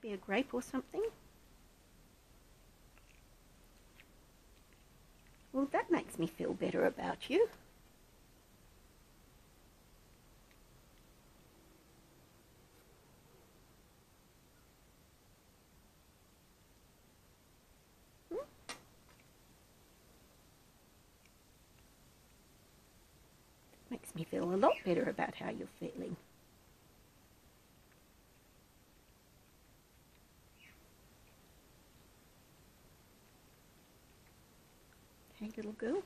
Maybe a grape or something? Well, that makes me feel better about you. Hmm? Makes me feel a lot better about how you're feeling. I think it'll go.